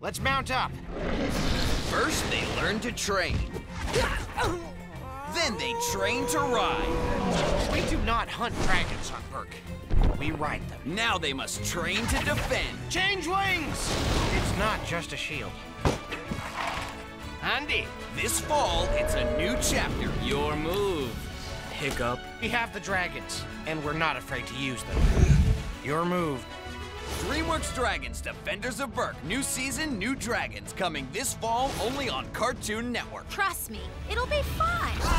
Let's mount up. First, they learn to train. Then they train to ride. We do not hunt dragons on Berk. We ride them. Now they must train to defend. Change wings! It's not just a shield. Andy, This fall, it's a new chapter. Your move. Hiccup. we have the dragons, and we're not afraid to use them. Your move. DreamWorks Dragons Defenders of Berk. New season, new dragons. Coming this fall only on Cartoon Network. Trust me, it'll be fun.